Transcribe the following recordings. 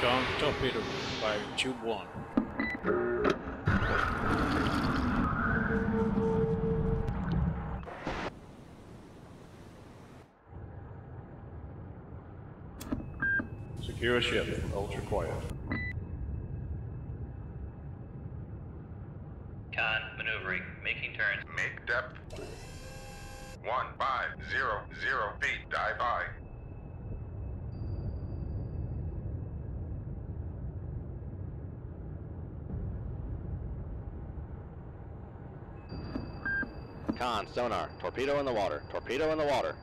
Con torpedo by tube 1. Secure a ship, ultra quiet. Con maneuvering, making turns. Make depth. One five zero zero feet. Dive high. Sonar, torpedo in the water, torpedo in the water.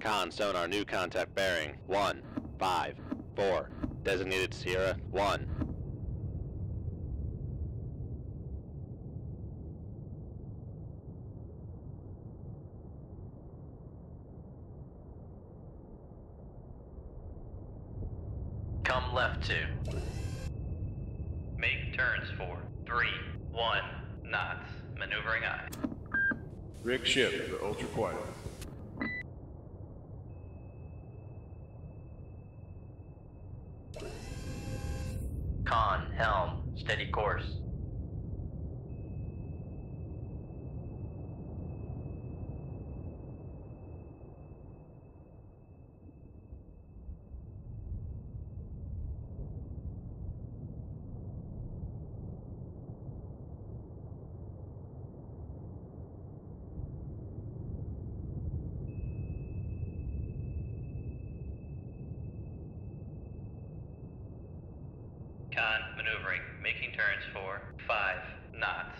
Con, sonar, new contact bearing. 1, 5, 4. Designated Sierra, 1. Come left two. Make turns for three, one knots. Maneuvering aye. Rig ship, the ultra quiet. Con, helm, steady course. Con, maneuvering, making turns for five knots.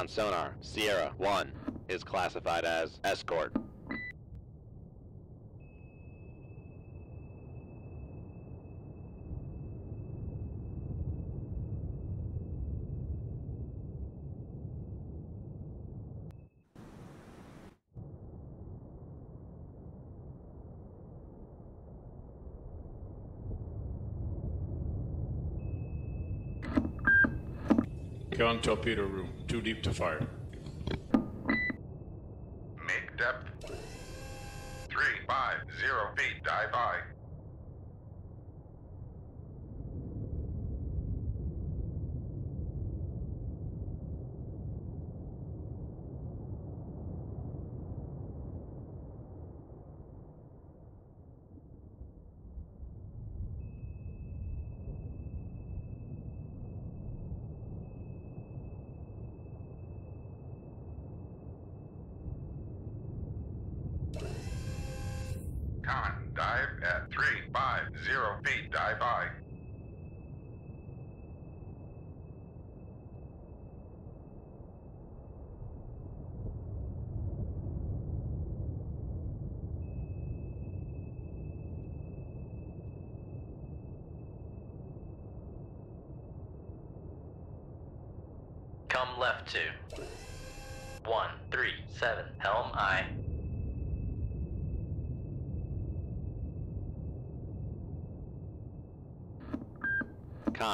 Con, sonar, Sierra, 1. Is classified as escort. Con torpedo room, too deep to fire.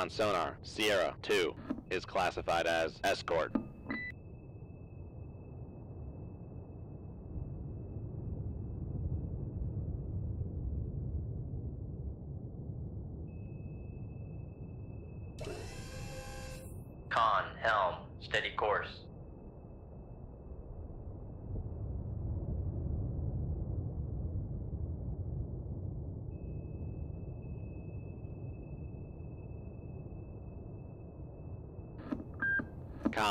on sonar, Sierra 2 is classified as escort. Con, helm, steady course.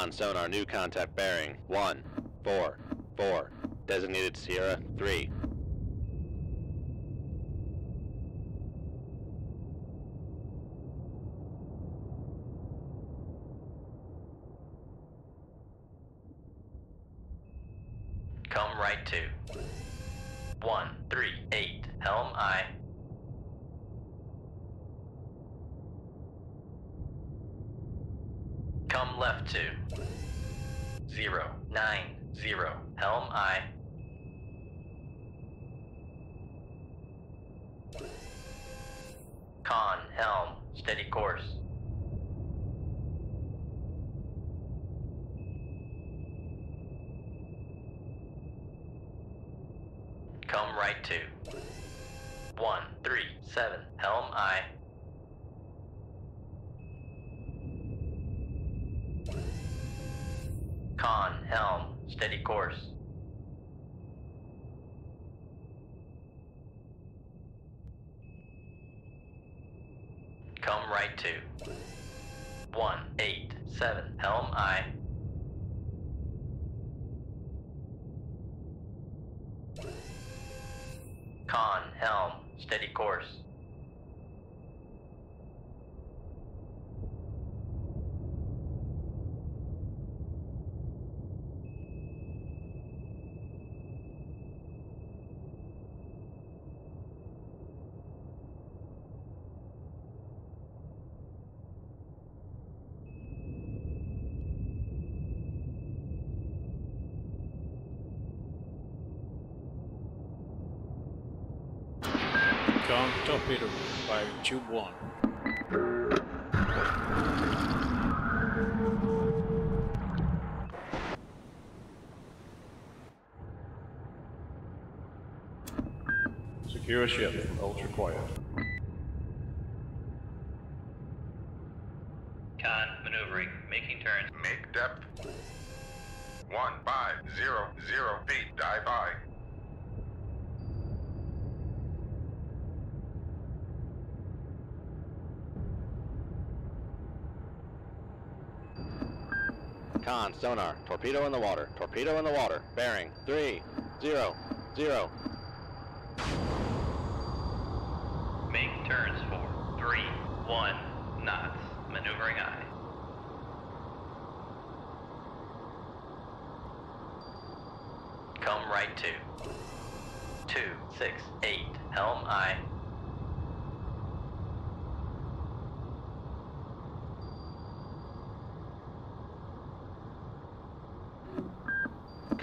Con sonar new contact bearing 1, 4, 4. Designated Sierra 3. Come right to. One, three, eight, helm aye. Come left to. Zero, nine, zero, helm aye. Con, helm, steady course. Come right to. One, three, seven, helm aye. Con, helm, steady course. Come right to. One, eight, seven, helm aye. Con, helm, steady course. Con torpedo by tube 1. Secure ship. Ultra quiet. Con, maneuvering, making turns. Make depth. One five zero zero feet. Dive by. Con sonar. Torpedo in the water. Torpedo in the water. Bearing 3, 0, 0. Make turns for three, one knots. Maneuvering aye. Come right to. Two, six, eight, helm aye.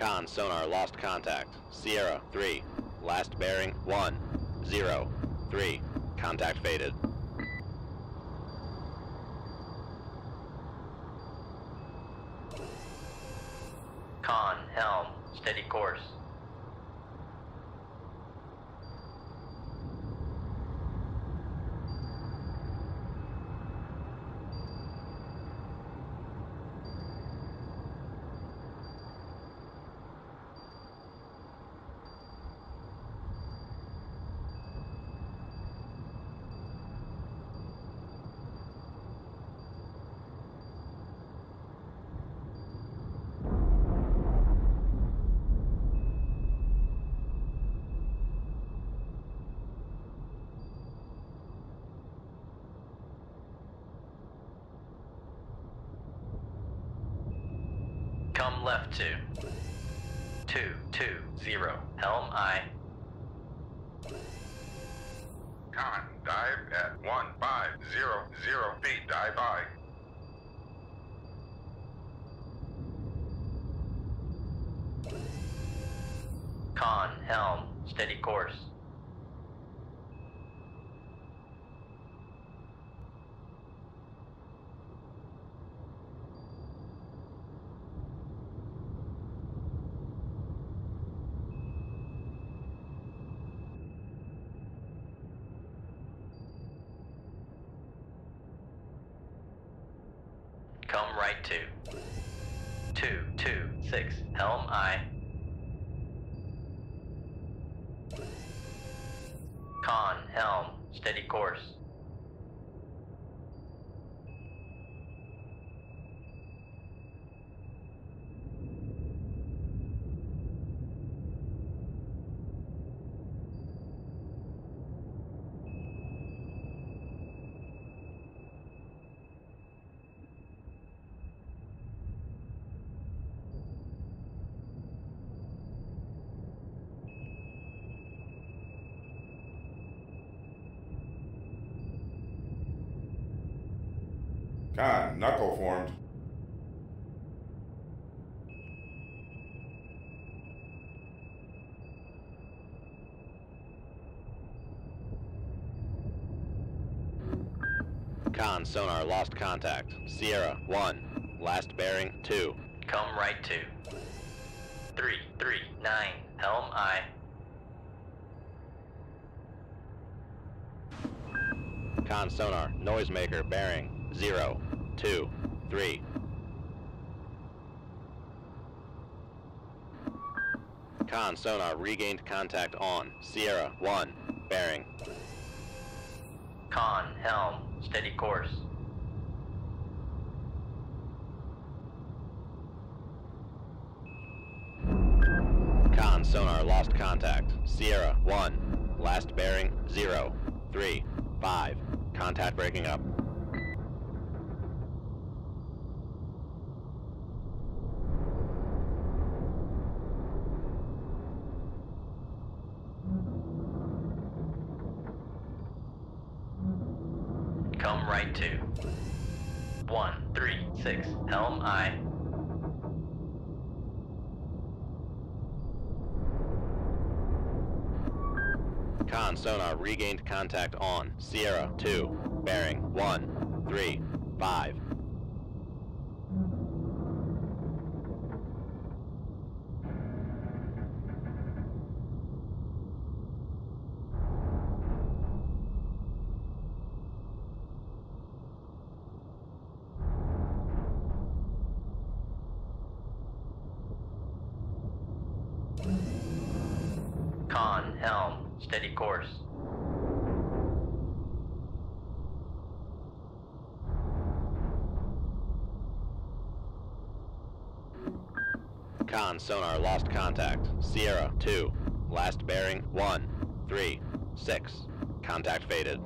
Con sonar lost contact. Sierra 3. Last bearing 1, 0, 3. Contact faded. Con, helm, steady course. Come left to. Two, two, zero, helm I. come right to. Two, two, six, helm aye. Con, helm, steady course. Con, knuckle formed. Con sonar lost contact. Sierra 1. Last bearing 2. Come right to. Three, three, nine, helm aye. Con sonar noisemaker bearing 0. 2. 3. Con sonar regained contact on. Sierra 1. Bearing. Con, helm, steady course. Con sonar lost contact. Sierra 1. Last bearing 0. 3. 5. Contact breaking up. Come right to. One, three, six, helm aye. Con sonar regained contact on. Sierra 2. Bearing 1. 3. 5. Contact. Sierra 2. Last bearing 1. 3. 6. Contact faded.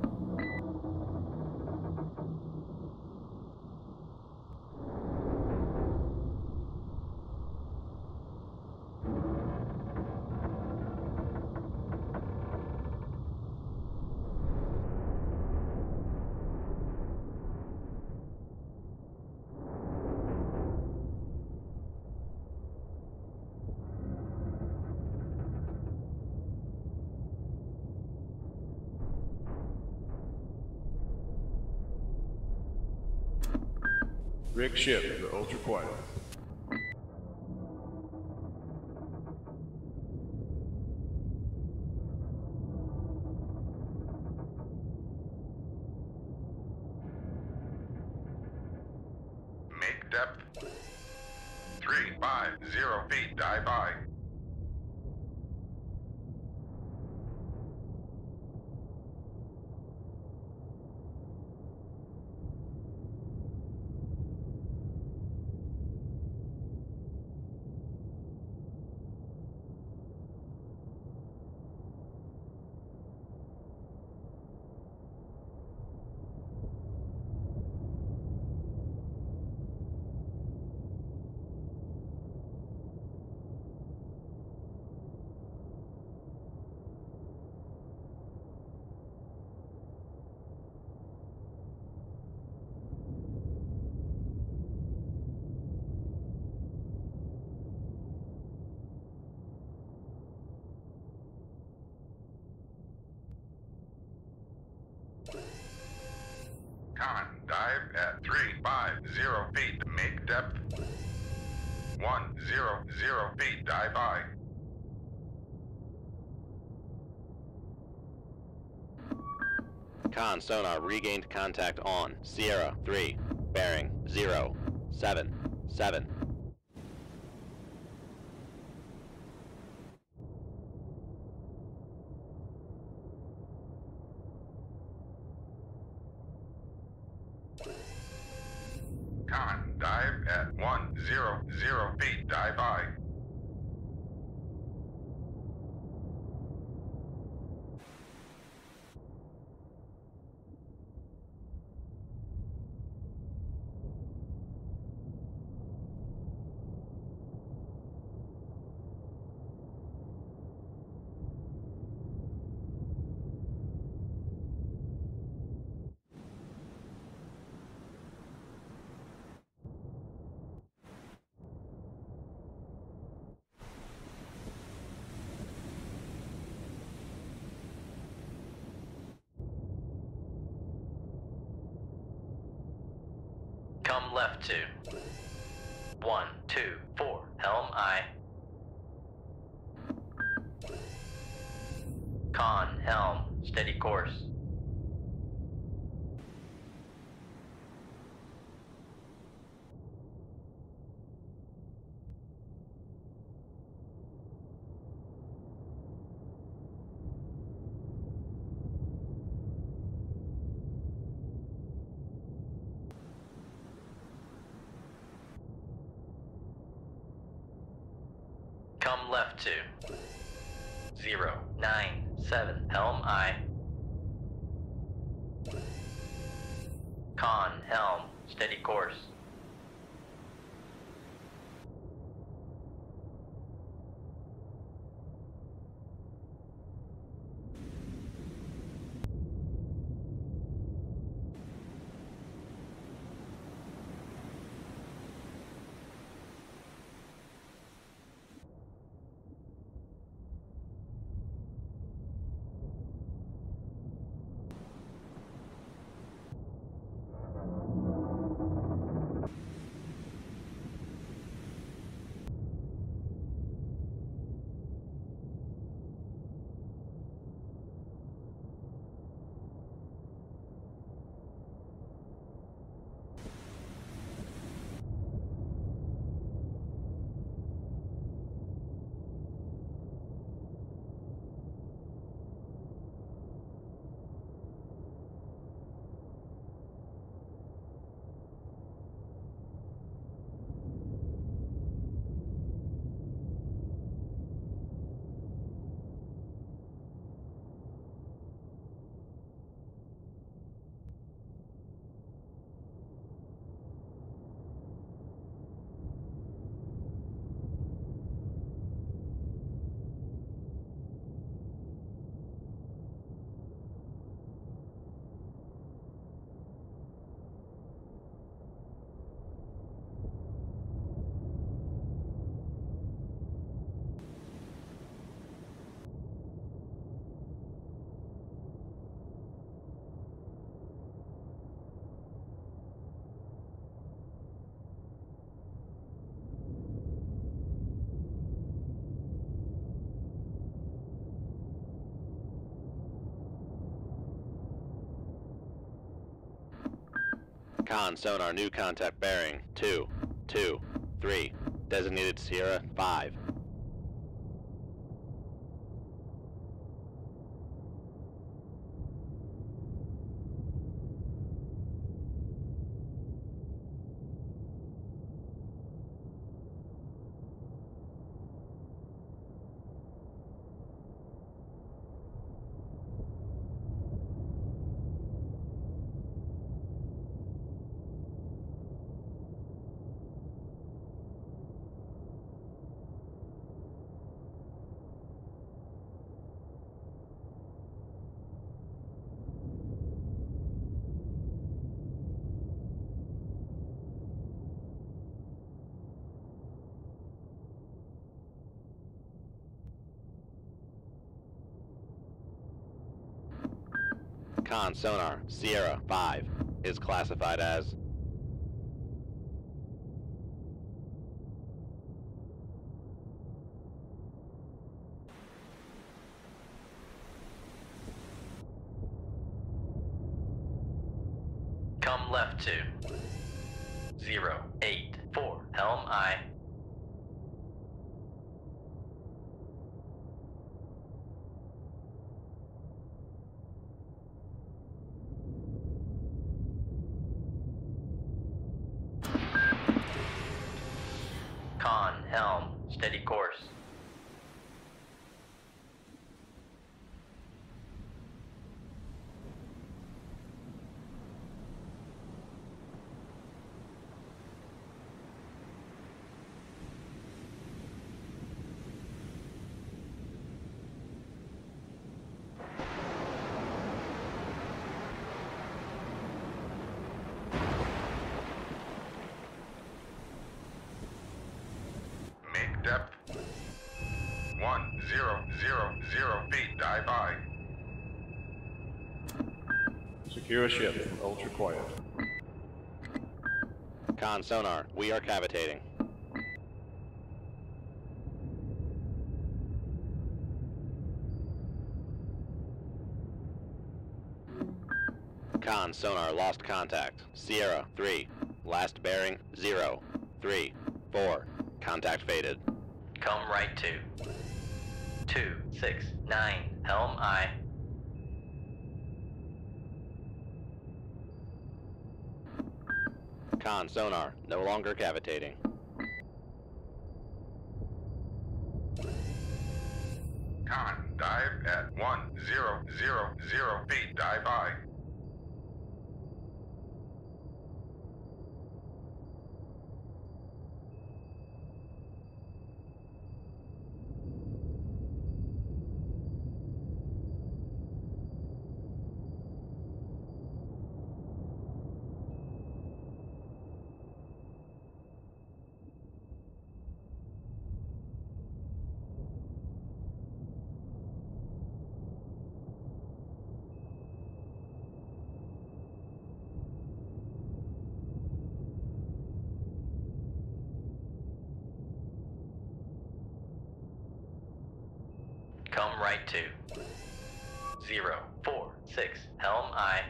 Rig ship the ultra quiet. Recon sonar regained contact on Sierra 3, bearing 0, 7, 7. Two. One, two, four. Helm aye. Con, helm, steady course. Come left two. Zero, nine, seven. Helm aye. Con, helm, steady course. Con sonar new contact bearing. Two, two, three. Designated Sierra 5. on sonar, Sierra 5 is classified as Come left to zero eight four. Helm aye Secure ship for ultra quiet. Con sonar, we are cavitating. Con sonar lost contact. Sierra 3. Last bearing 0. 3. 4. Contact faded. Come right to. Two, six, nine. Helm aye. Con sonar no longer cavitating. Con, dive at one zero zero zero feet. Dive by. Come right to. Zero, four, six. Helm aye.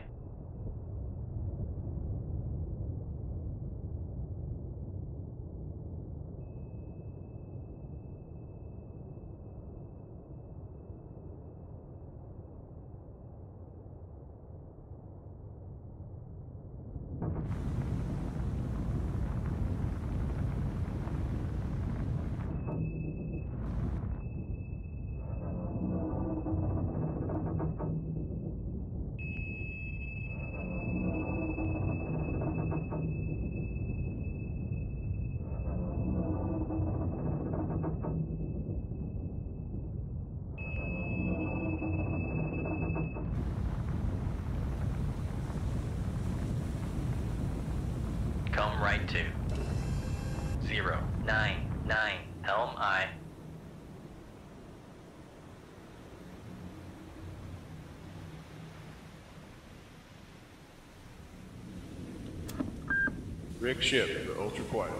Come right to. Zero, nine, nine. Helm aye. Rig ship for ultra quiet.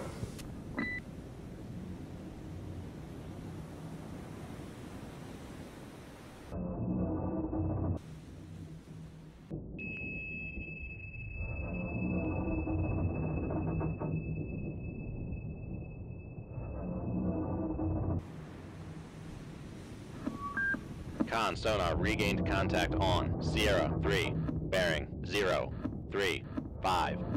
Con sonar regained contact on Sierra 3. Bearing 0. 3. 5.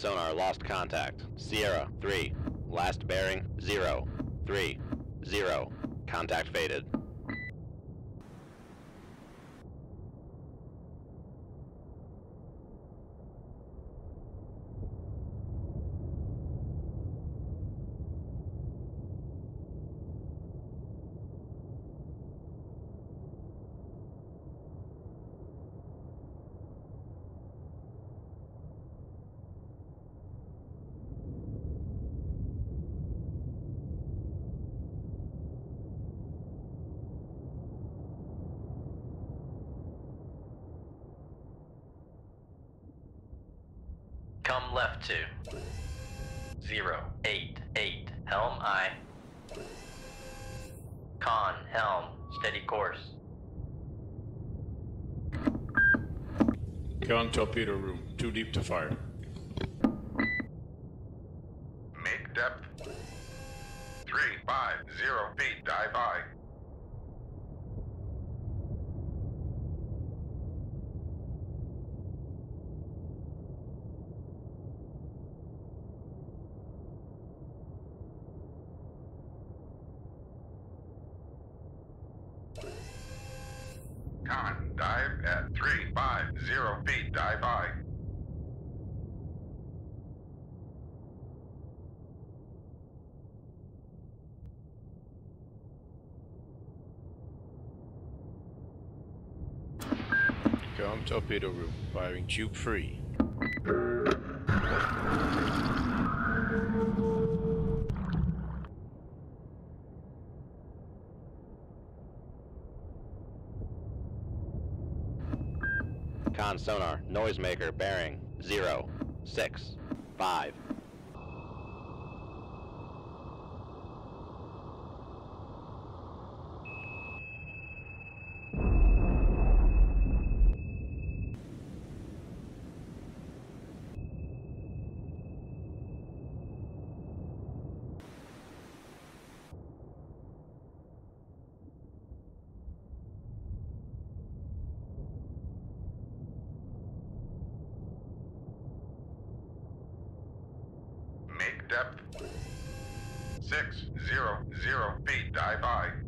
Sonar lost contact. Sierra 3. Last bearing 0. 3. 0. Contact faded. Come left to. Zero, eight, eight. Helm aye. Con, helm. Steady course. Con torpedo room. Too deep to fire. torpedo room, firing tube free. Con sonar, noisemaker, bearing, 0, 6, 5. Depth. Six, zero, zero feet. Dive high.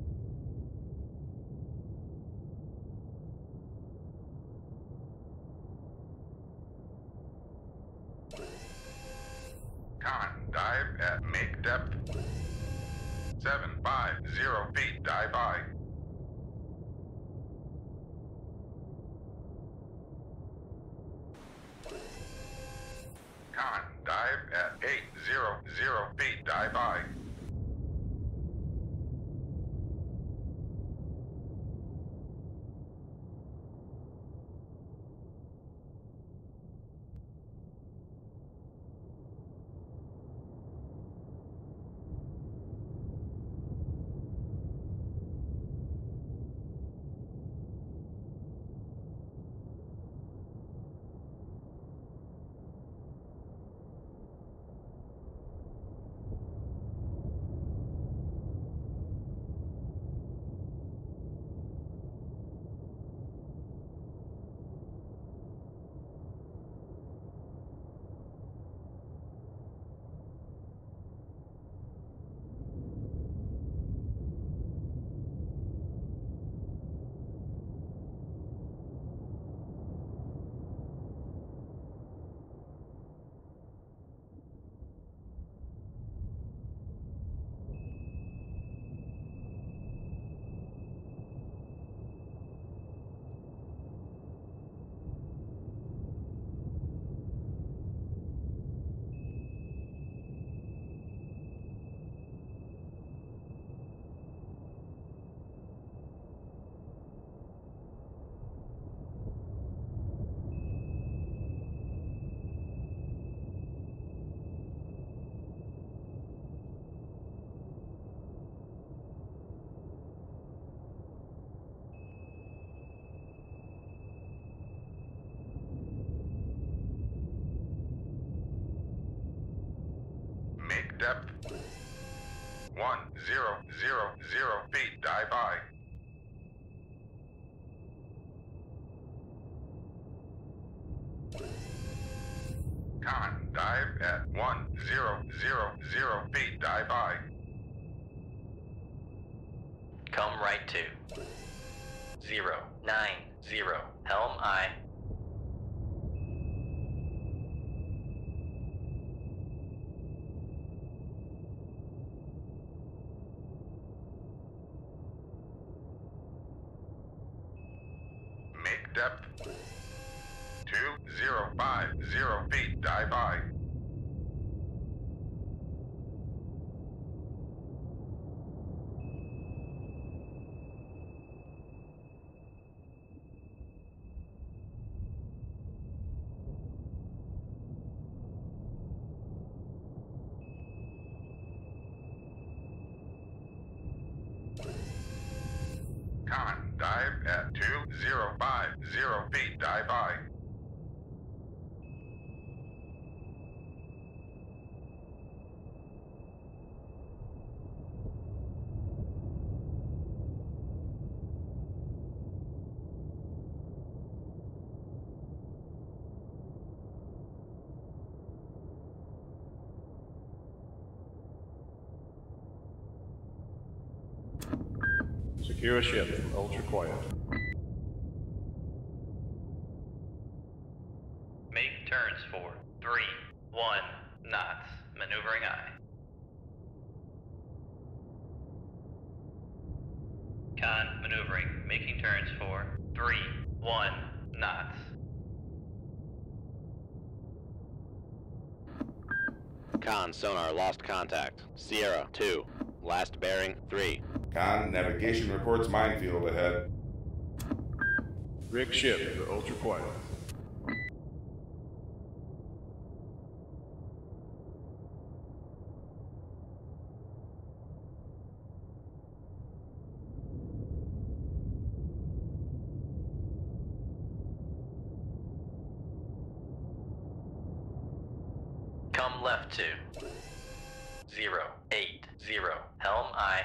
Depth. One, zero, zero, zero feet. Dive high. Con, dive at one, zero, zero, zero feet. Dive high. Come right to. Zero, nine, zero. Helm aye. Make depth. Two, zero, five, zero feet. Dive high. dive at 2050 feet, dive high. Secure ship. Ultra quiet. Make turns for three, one knots. Maneuvering aye. Con maneuvering. Making turns for three, one knots. Con sonar lost contact. Sierra 2. Last bearing 3. Con, navigation reports minefield ahead. Rig ship to ultra quiet. Come left to zero eight zero. Helm aye.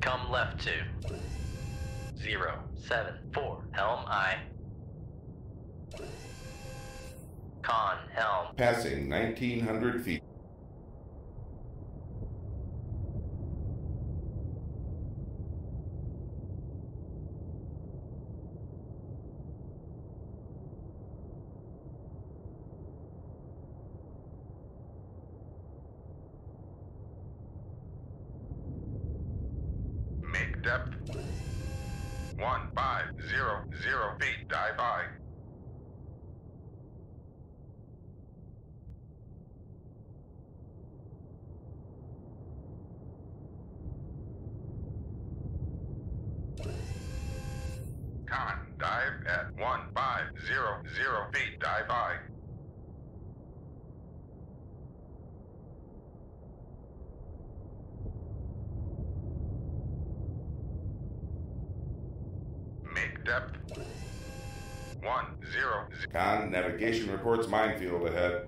Come left to zero seven four. Helm aye. Con helm. Passing 1900 feet. Make depth 1500 feet, dive high. Con, dive at 1500 feet, dive high. Make depth. One, zero. Con, navigation reports minefield ahead.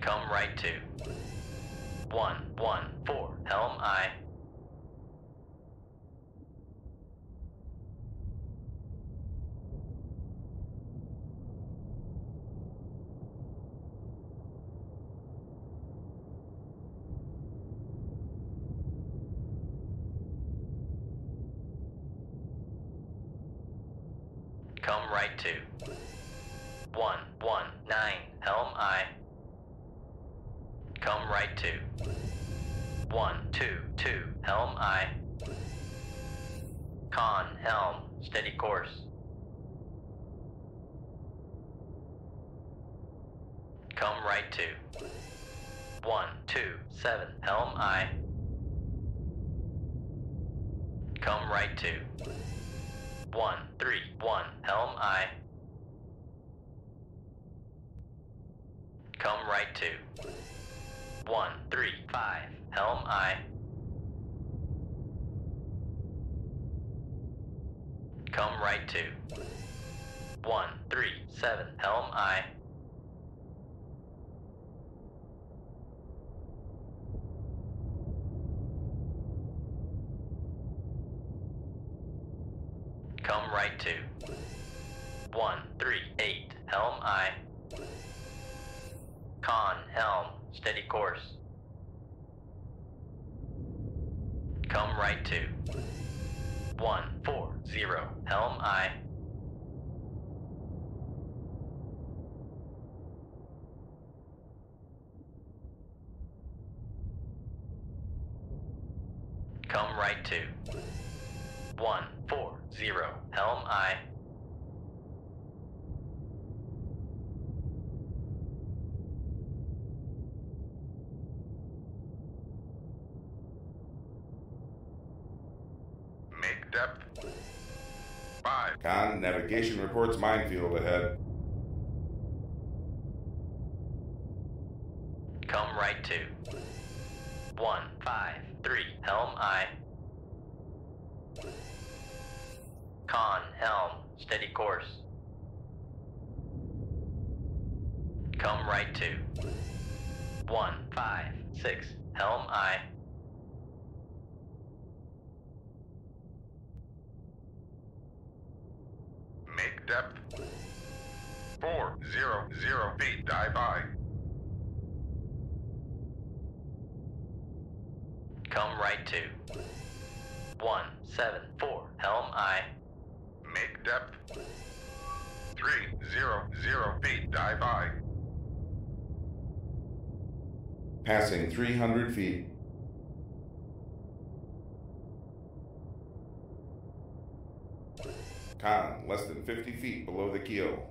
Come right to one one four. Helm aye. Come right to one one nine. Helm aye. Come right to one two two. Helm aye. Con helm. Steady course. Come right to one two seven. Helm aye. Come right to one three one. Helm aye. Come right to one three five. Helm aye. Come right to one three seven. Helm aye. Come right to one three eight. Helm aye. Con helm. Steady course. Come right to one four zero. Helm aye. Come right to one four zero. Helm aye. Make depth. 5. Con, navigation reports minefield ahead. Come right to. One, five, three, helm aye. Con, helm, steady course. Come right to. One, five, six, helm aye. Make depth. 4. 0. 0 feet. Dive aye. Come right to. One, seven, four, helm aye. Make depth. 3. 0. 0 feet. Dive aye. Passing 300 feet. Con, less than 50 feet below the keel.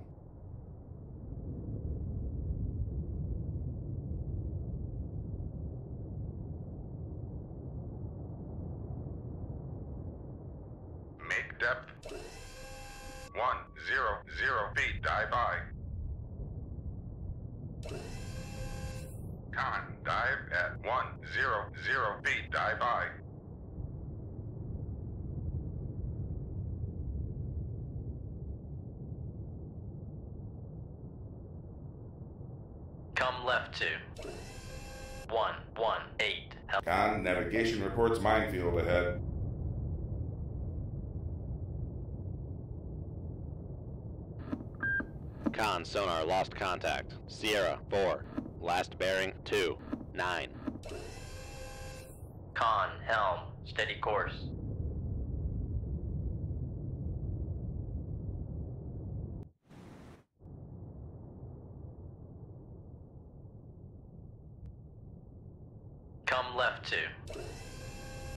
Make depth. 1. 0. 0 feet. Dive aye. Con, dive at 1. 0. 0 feet. Dive aye. Come left to. One, one, eight, helm. Con, navigation reports minefield ahead. Con sonar lost contact. Sierra 4. Last bearing 2. 9. Con, helm, steady course. Come left to.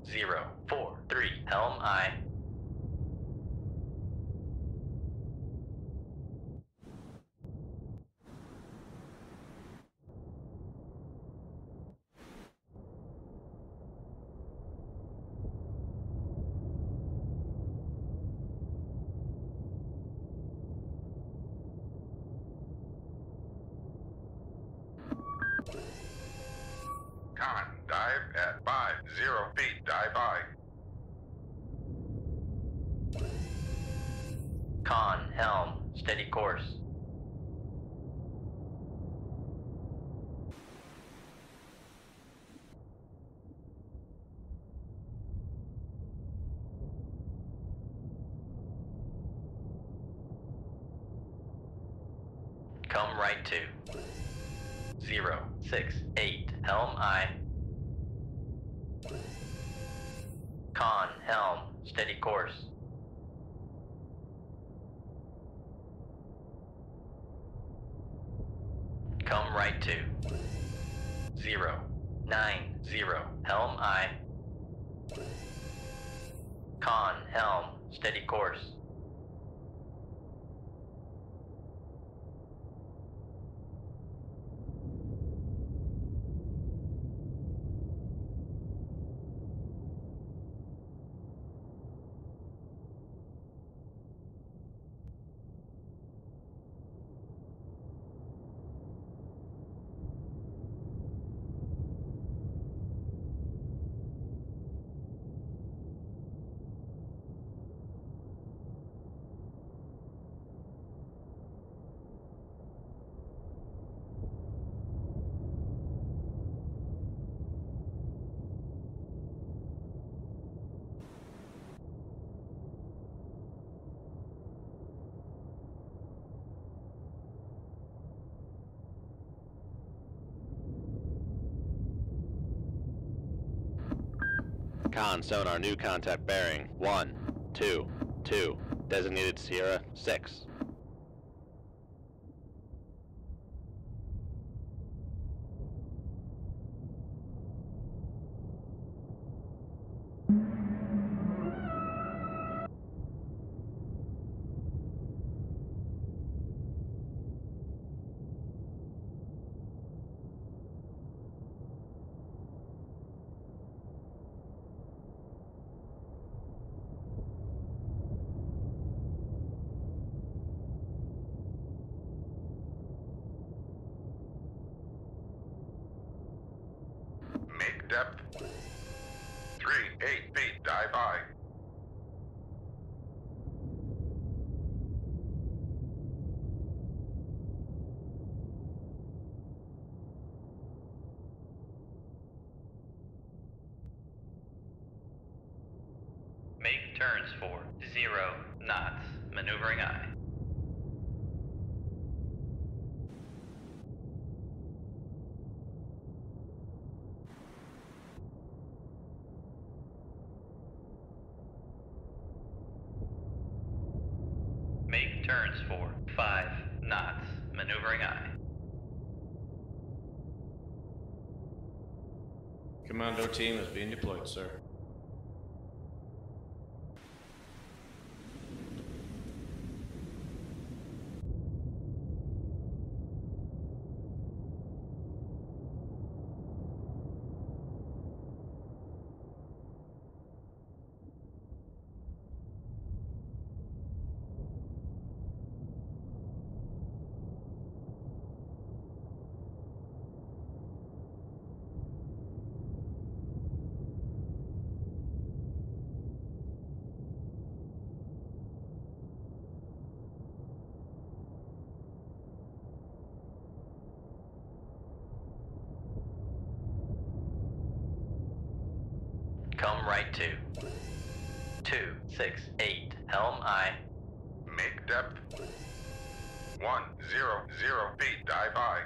Zero, four, three, helm aye. Con, dive at 5. 0 feet. Dive aye. Con, helm, steady course. Come right to. Zero, six, eight, helm aye. Con, helm, steady course. Come right to. Zero, nine, zero, helm aye. Con, helm, steady course. Sonar new contact bearing 1. 2. 2. Designated Sierra 6. Commando team is being deployed, sir. Right to. Two, six, eight. Helm aye. Make depth. One, zero, zero feet, dive high.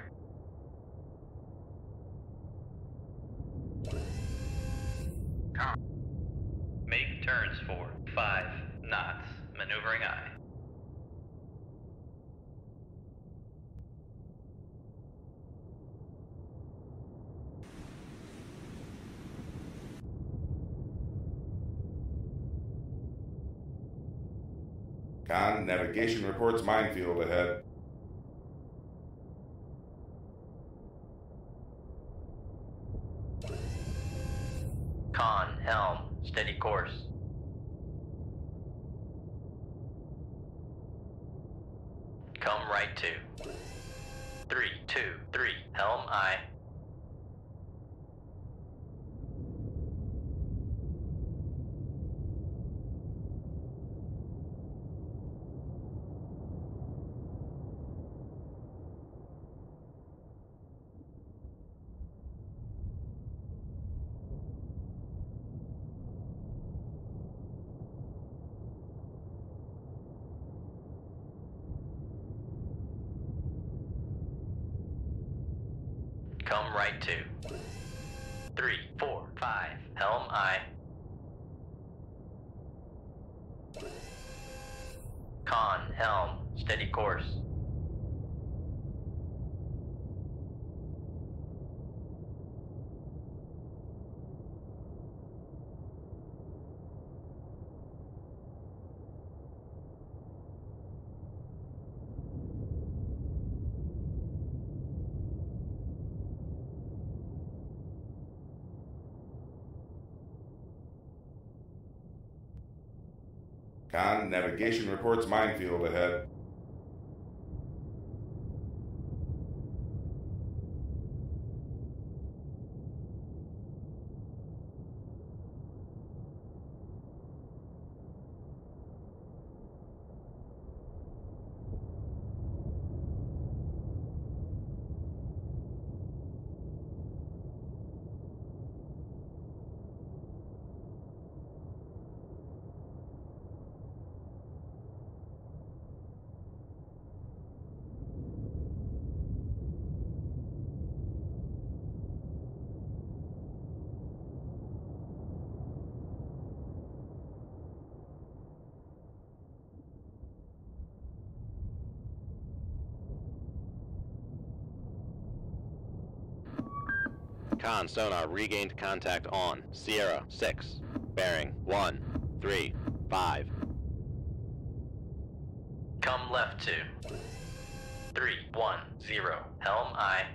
Com. Make turns for five knots. Maneuvering aye. Navigation reports minefield ahead. Con, helm, steady course. Come right to. Three, two, three. Helm aye. Come right to. Three, four, five. Helm aye. Con, helm, steady course. Con, navigation reports minefield ahead. Con sonar regained contact on Sierra 6, bearing 1, 3, 5. Come left to. Three, one, zero. Helm aye.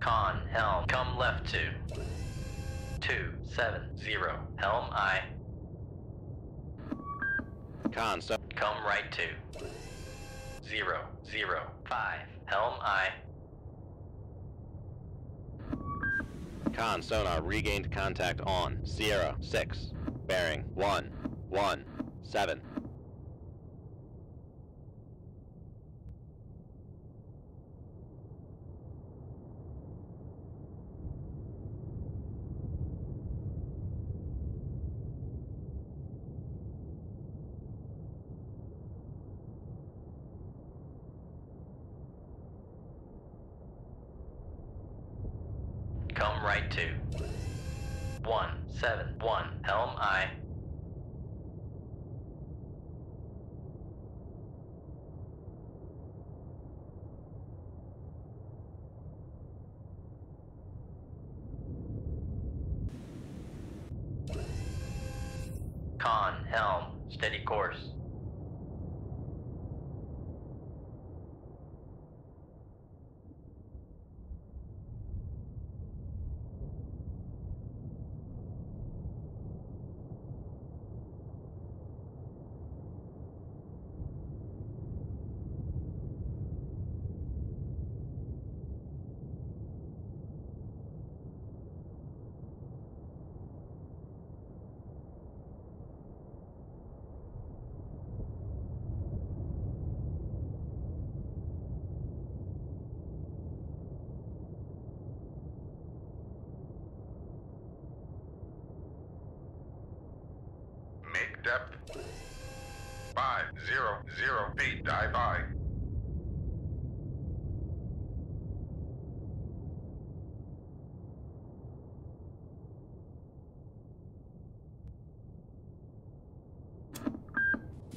Con, helm. Come left to. Two, seven, zero. Helm aye. Con so Come right to zero zero five. Helm aye. Con sonar regained contact on Sierra 6, bearing 1, 1, 7. I. Con, helm, steady course. Make depth. Five zero zero feet. Dive by.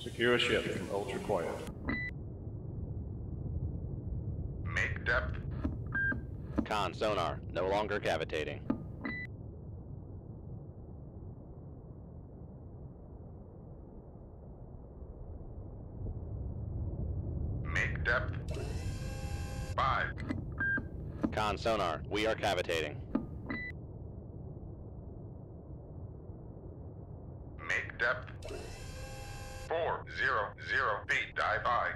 Secure ship from ultra quiet. Make depth. Con sonar no longer cavitating. Make depth. Five. Con sonar, we are cavitating. Make depth. Four zero zero feet. Dive by.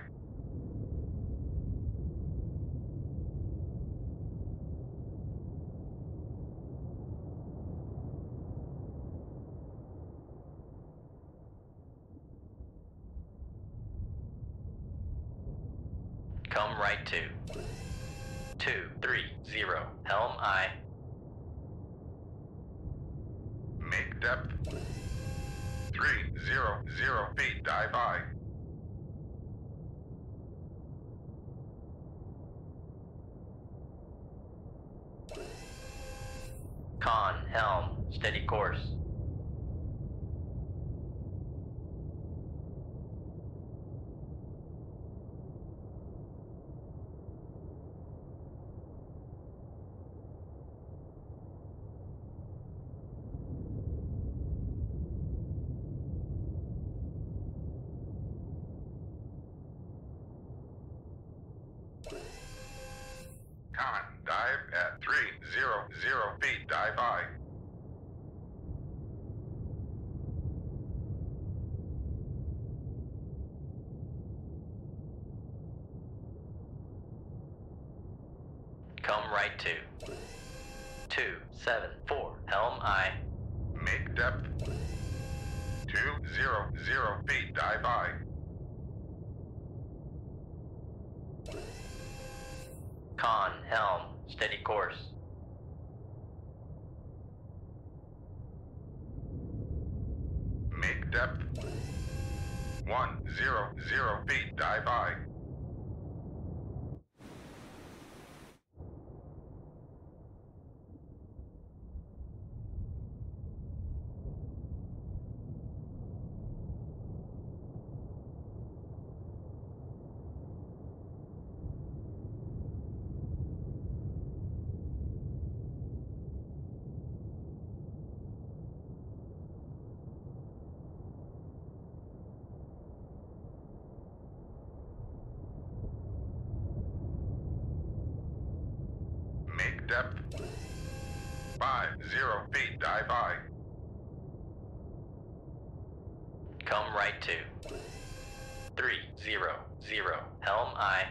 Come right to. 230 Helm aye. Make depth. Three zero zero feet. Dive by. Con, helm, steady course. Depth. Five zero feet. Dive by. Come right to. 300 Helm aye.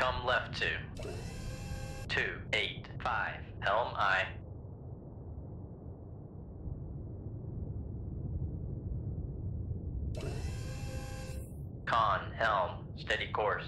Come left to. 285. Helm aye. Con, helm, steady course.